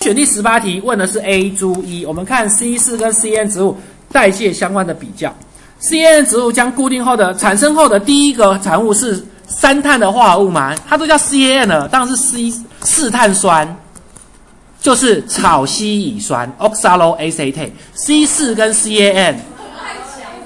选第十八题问的是 A 猪一，我们看 C 四跟 C N 植物代谢相关的比较。C N 植物将固定后的产生后的第一个产物是三碳的化合物嘛？它都叫 C N 了，当然是 C 四碳酸，就是草烯乙酸 （oxaloacetate）。C 四跟 CN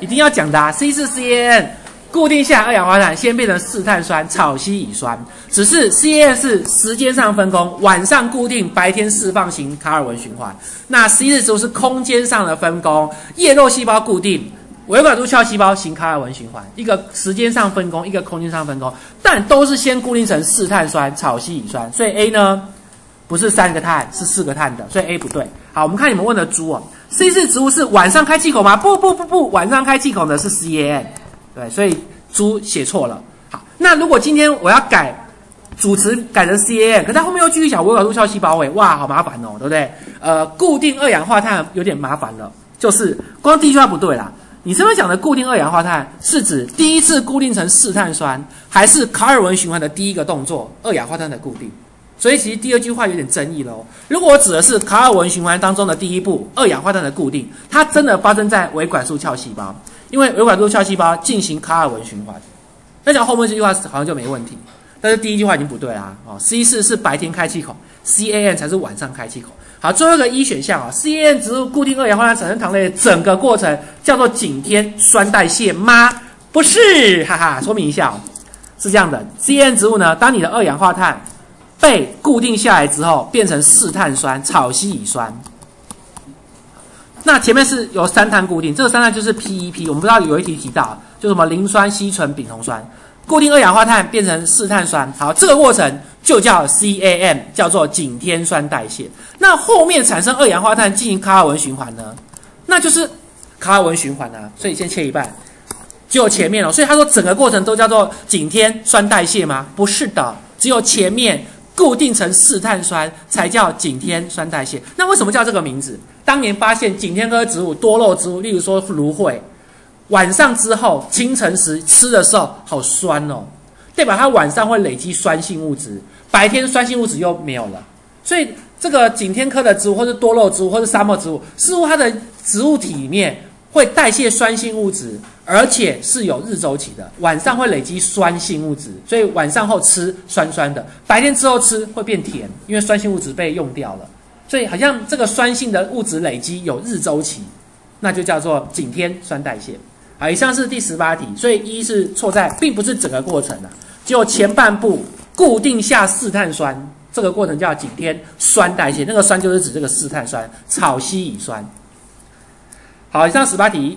一定要讲的啊，C 四 C A N。固定下二氧化碳，先变成四碳酸草烯乙酸。只是 C A 是时间上分工，晚上固定，白天释放型卡尔文循环。那 C 四植物是空间上的分工，叶肉细胞固定，维管束鞘细胞型卡尔文循环。一个时间上分工，一个空间上分工，但都是先固定成四碳酸草烯乙酸。所以 A 呢不是三个碳，是四个碳的，所以 A 不对。好，我们看你们问的猪哦，C 四植物是晚上开气孔吗？不不不不，晚上开气孔的是 C A N。对，所以猪写错了。好，那如果今天我要改主词改成 C A N，可它后面又继续讲维管束鞘细胞，哎，哇，好麻烦哦，对不对？呃，固定二氧化碳有点麻烦了，就是光第一句话不对啦。你这边讲的固定二氧化碳是指第一次固定成四碳酸，还是卡尔文循环的第一个动作二氧化碳的固定？所以其实第二句话有点争议喽。如果我指的是卡尔文循环当中的第一步二氧化碳的固定，它真的发生在维管束鞘细胞。因为维管束鞘细胞进行卡尔文循环，那讲后面这句话好像就没问题，但是第一句话已经不对啦。哦，C 四是白天开气孔，C A N 才是晚上开气孔。好，最后一个一选项啊，C N 植物固定二氧化碳产生糖类整个过程叫做景天酸代谢吗？不是，哈哈，说明一下哦，是这样的，C N 植物呢，当你的二氧化碳被固定下来之后，变成四碳酸草烯乙酸。那前面是由三碳固定，这个三碳就是 PEP，我们不知道有一题提到，就什么磷酸烯醇丙酮酸，固定二氧化碳变成四碳酸，好，这个过程就叫 CAM，叫做景天酸代谢。那后面产生二氧化碳进行卡尔文循环呢？那就是卡尔文循环啊，所以先切一半，只有前面哦。所以他说整个过程都叫做景天酸代谢吗？不是的，只有前面。固定成四碳酸才叫景天酸代谢。那为什么叫这个名字？当年发现景天科植物多肉植物，例如说芦荟，晚上之后清晨时吃的时候好酸哦，代表它晚上会累积酸性物质，白天酸性物质又没有了。所以这个景天科的植物，或是多肉植物，或是沙漠植物，似乎它的植物体里面。会代谢酸性物质，而且是有日周期的。晚上会累积酸性物质，所以晚上后吃酸酸的，白天之后吃会变甜，因为酸性物质被用掉了。所以好像这个酸性的物质累积有日周期，那就叫做景天酸代谢。好，以上是第十八题，所以一是错在，并不是整个过程啊，就前半部固定下四碳酸，这个过程叫景天酸代谢，那个酸就是指这个四碳酸草烯乙酸。好，以上十八题。